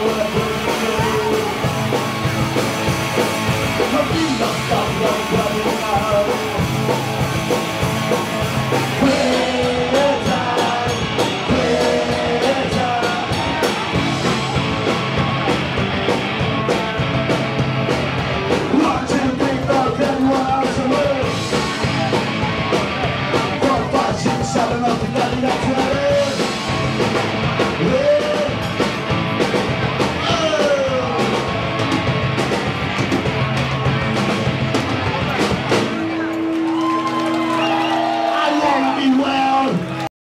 what